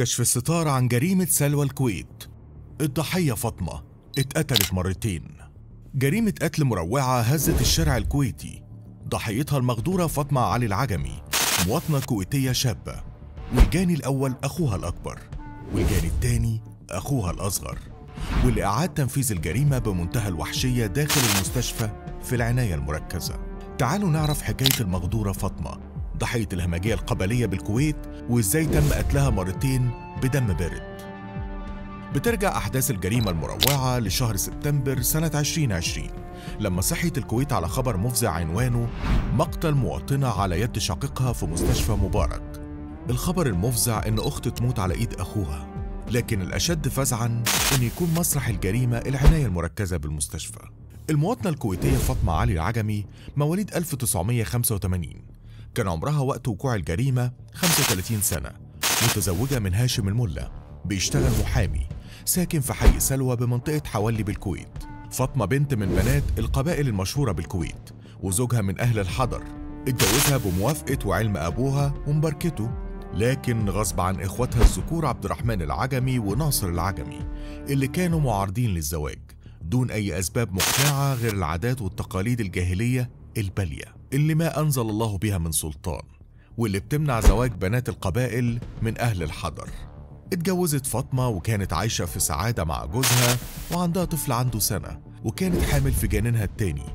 كشف الستار عن جريمة سلوى الكويت. الضحية فاطمة اتقتلت مرتين. جريمة قتل مروعة هزت الشارع الكويتي. ضحيتها المغدورة فاطمة علي العجمي مواطنة كويتية شابة. والجاني الأول أخوها الأكبر والجاني الثاني أخوها الأصغر. واللي أعاد تنفيذ الجريمة بمنتهى الوحشية داخل المستشفى في العناية المركزة. تعالوا نعرف حكاية المغدورة فاطمة. ضحية الهمجية القبلية بالكويت وإزاي تم قتلها مرتين بدم بارد. بترجع أحداث الجريمة المروعة لشهر سبتمبر سنة 2020 لما صحيت الكويت على خبر مفزع عنوانه مقتل مواطنة على يد شقيقها في مستشفى مبارك. الخبر المفزع إن أخت تموت على إيد أخوها لكن الأشد فزعا إن يكون مسرح الجريمة العناية المركزة بالمستشفى. المواطنة الكويتية فاطمة علي العجمي مواليد 1985 كان عمرها وقت وقوع الجريمة 35 سنة متزوجة من هاشم الملا بيشتغل محامي ساكن في حي سلوى بمنطقة حولي بالكويت. فاطمة بنت من بنات القبائل المشهورة بالكويت وزوجها من أهل الحضر. اتجوزها بموافقة وعلم أبوها ومباركته لكن غصب عن إخواتها الذكور عبد الرحمن العجمي وناصر العجمي اللي كانوا معارضين للزواج دون أي أسباب مقنعة غير العادات والتقاليد الجاهلية البالية. اللي ما أنزل الله بها من سلطان واللي بتمنع زواج بنات القبائل من أهل الحضر. اتجوزت فاطمة وكانت عايشة في سعادة مع جوزها وعندها طفل عنده سنة وكانت حامل في جنينها التاني.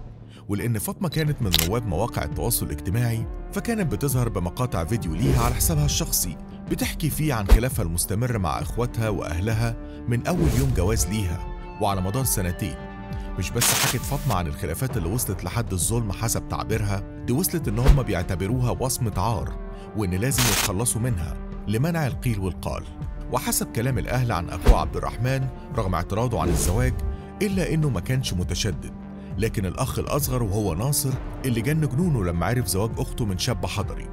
ولأن فاطمة كانت من رواد مواقع التواصل الاجتماعي فكانت بتظهر بمقاطع فيديو ليها على حسابها الشخصي بتحكي فيه عن خلافها المستمر مع إخواتها وأهلها من أول يوم جواز ليها وعلى مدار سنتين. مش بس حكت فاطمة عن الخلافات اللي وصلت لحد الظلم حسب تعبيرها دي وصلت إن هم بيعتبروها وصمة عار وإن لازم يتخلصوا منها لمنع القيل والقال. وحسب كلام الأهل عن أخوه عبد الرحمن رغم اعتراضه عن الزواج إلا إنه ما كانش متشدد. لكن الأخ الأصغر وهو ناصر اللي جن جنونه لما عرف زواج أخته من شاب حضري.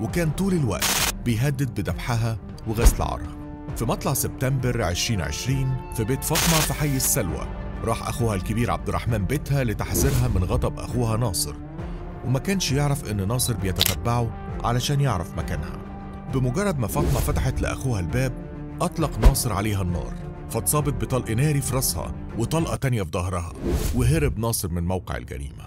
وكان طول الوقت بيهدد بذبحها وغسل عارها. في مطلع سبتمبر 2020 في بيت فاطمة في حي السلوى راح أخوها الكبير عبد الرحمن بيتها لتحذيرها من غضب أخوها ناصر. وما كانش يعرف إن ناصر بيتتبعه علشان يعرف مكانها. بمجرد ما فاطمة فتحت لأخوها الباب أطلق ناصر عليها النار. فاتصابت بطلق ناري في راسها وطلقة تانية في ظهرها وهرب ناصر من موقع الجريمة.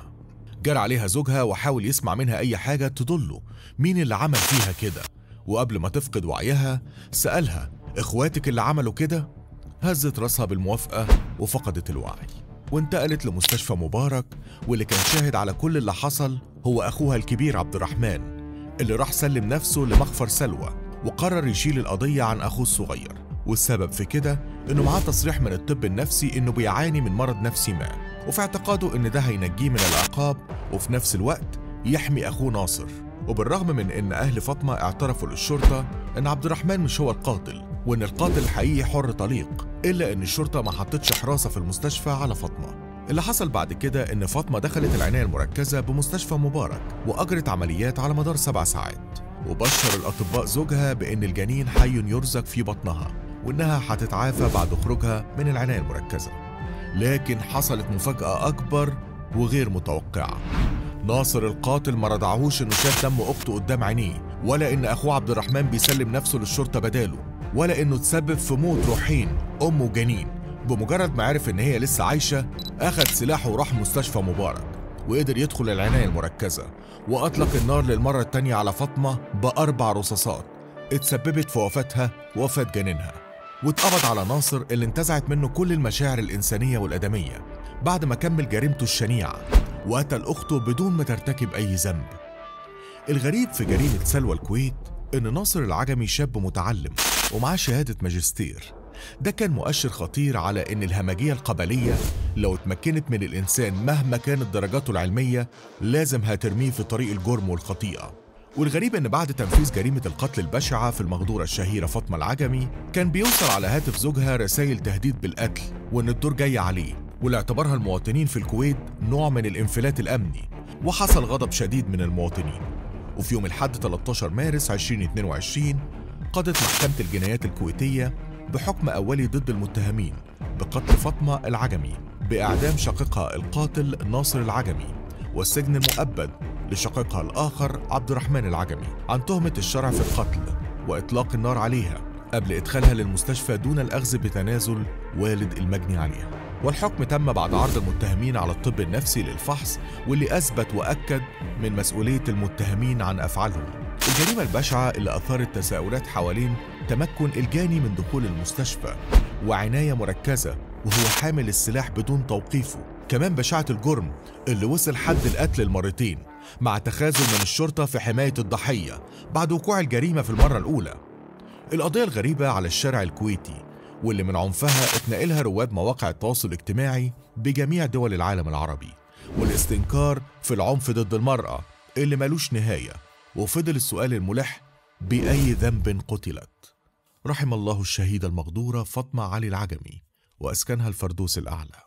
جرى عليها زوجها وحاول يسمع منها أي حاجة تدله مين اللي عمل فيها كده؟ وقبل ما تفقد وعيها سألها إخواتك اللي عملوا كده؟ هزت راسها بالموافقة وفقدت الوعي وانتقلت لمستشفى مبارك واللي كان شاهد على كل اللي حصل هو أخوها الكبير عبد الرحمن اللي راح سلم نفسه لمخفر سلوى وقرر يشيل القضية عن أخوه الصغير. والسبب في كده إنه معاه تصريح من الطب النفسي إنه بيعاني من مرض نفسي ما وفي اعتقاده إن ده هينجيه من العقاب وفي نفس الوقت يحمي أخوه ناصر. وبالرغم من إن أهل فاطمة اعترفوا للشرطة إن عبد الرحمن مش هو القاتل وإن القاتل الحقيقي حر طليق إلا إن الشرطة ما حطتش حراسة في المستشفى على فاطمة. اللي حصل بعد كده إن فاطمة دخلت العناية المركزة بمستشفى مبارك وأجرت عمليات على مدار سبع ساعات. وبشر الأطباء زوجها بإن الجنين حي يرزق في بطنها وإنها هتتعافى بعد خروجها من العناية المركزة. لكن حصلت مفاجأة أكبر وغير متوقعة. ناصر القاتل ما رضعهوش إنه شاف دم أخته قدام عينيه ولا إن أخوه عبد الرحمن بيسلم نفسه للشرطة بداله. ولا إنه تسبب في موت روحين أم وجنين. بمجرد ما عرف إن هي لسه عايشة أخد سلاحه وراح مستشفى مبارك وقدر يدخل العناية المركزة وأطلق النار للمرة التانية على فاطمة بأربع رصاصات. اتسببت في وفاتها ووفاة جنينها. واتقبض على ناصر اللي انتزعت منه كل المشاعر الإنسانية والأدمية. بعد ما كمل جريمته الشنيعة وقتل أخته بدون ما ترتكب أي ذنب. الغريب في جريمة سلوى الكويت إن ناصر العجمي شاب متعلم ومعاه شهادة ماجستير. ده كان مؤشر خطير على إن الهمجية القبلية لو اتمكنت من الإنسان مهما كانت درجاته العلمية لازم هترميه في طريق الجرم والخطيئة. والغريب إن بعد تنفيذ جريمة القتل البشعة في المغدورة الشهيرة فاطمة العجمي كان بيوصل على هاتف زوجها رسائل تهديد بالقتل وإن الدور جاي عليه. واللي اعتبرها المواطنين في الكويت نوع من الانفلات الأمني وحصل غضب شديد من المواطنين. وفي يوم الحد 13 مارس 2022 قضت محكمة الجنايات الكويتية بحكم أولي ضد المتهمين بقتل فاطمة العجمي بإعدام شقيقها القاتل ناصر العجمي والسجن المؤبد لشقيقها الآخر عبد الرحمن العجمي عن تهمة الشرع في القتل وإطلاق النار عليها قبل إدخالها للمستشفى دون الأخذ بتنازل والد المجني عليها. والحكم تم بعد عرض المتهمين على الطب النفسي للفحص واللي أثبت وأكد من مسؤولية المتهمين عن أفعالهم الجريمة البشعة اللي أثارت تساؤلات حوالين تمكن إلجاني من دخول المستشفى وعناية مركزة وهو حامل السلاح بدون توقيفه. كمان بشاعة الجرم اللي وصل حد القتل المرتين مع تخاذل من الشرطة في حماية الضحية بعد وقوع الجريمة في المرة الأولى. القضية الغريبة على الشارع الكويتي. واللي من عنفها اتنقلها رواد مواقع التواصل الاجتماعي بجميع دول العالم العربي والاستنكار في العنف ضد المرأة اللي ملوش نهاية وفضل السؤال الملح بأي ذنب قتلت؟ رحم الله الشهيدة المغدورة فاطمة علي العجمي وأسكنها الفردوس الأعلى.